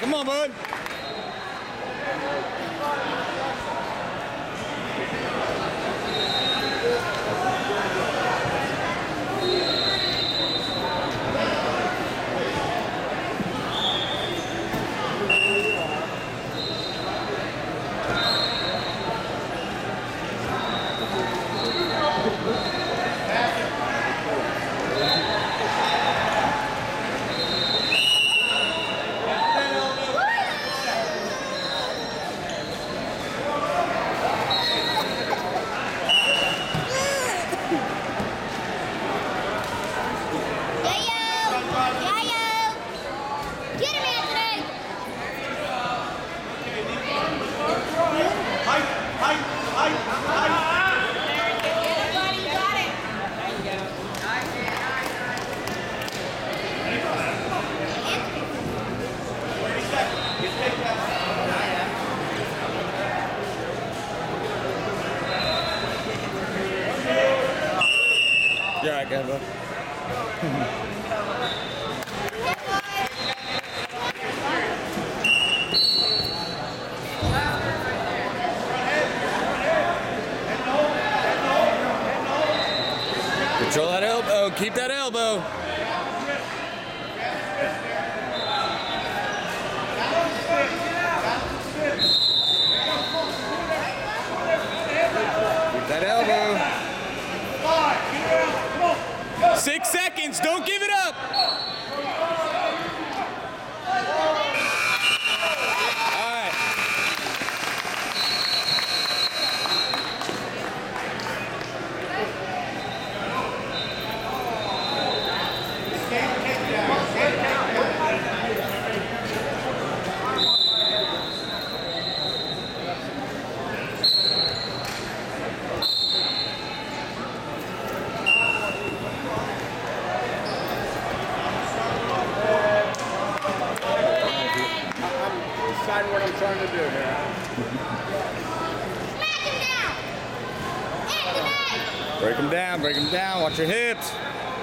Come on, bud. Yayo! Yayo! Get him, Anthony! Everybody got it. You're all right, guy, bud. Control that elbow. Keep that elbow. Keep that elbow. Six seconds. Don't give it up. All right. Deciding what I'm trying to do here. Smack him down! Anthony! Break them down. Break them down. Watch your hips. Smack him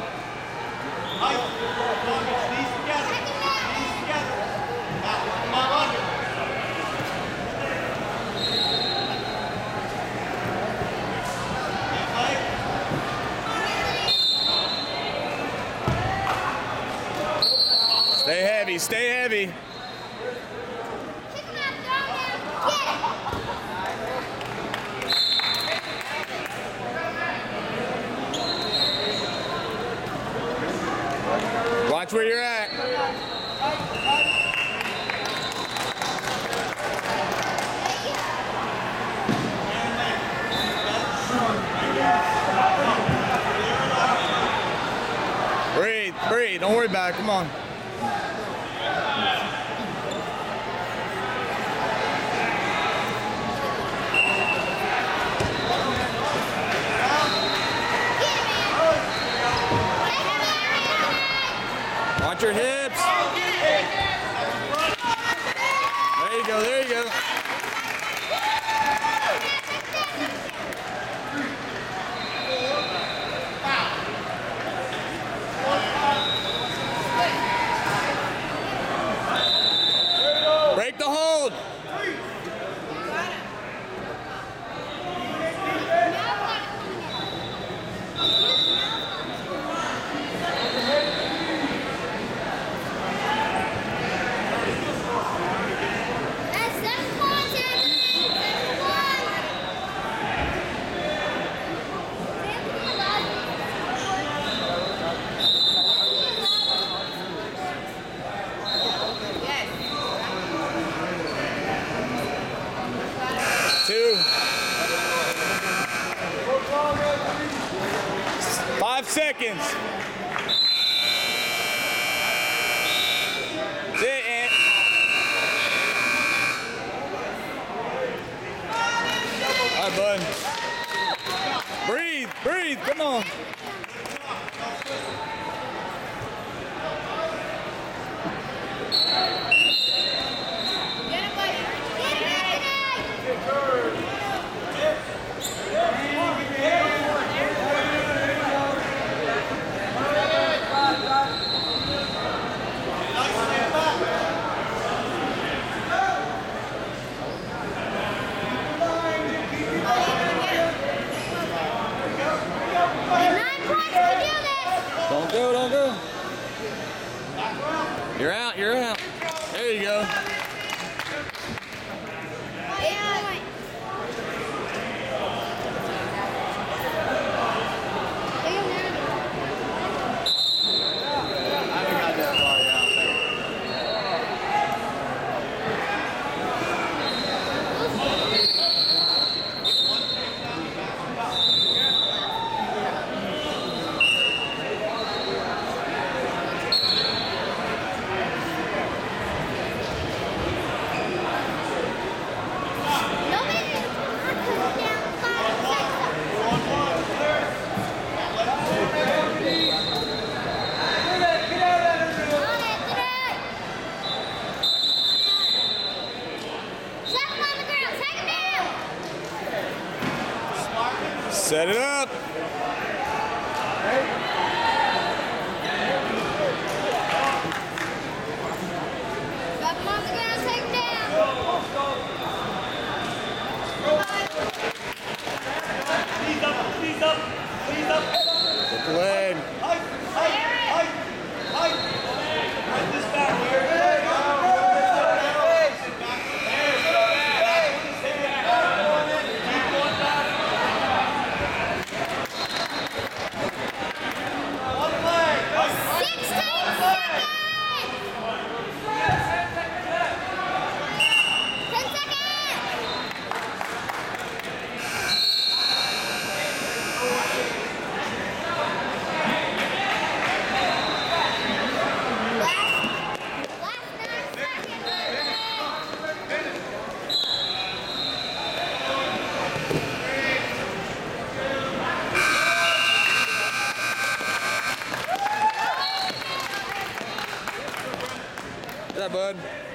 down! Stay heavy. Stay heavy. Pick him up, throw him! Get him! Watch where you're at. Breathe, breathe. Don't worry about it. Come on. Go. There you go. Seconds. Bud. Breathe, breathe, come on. Set it up. Bud.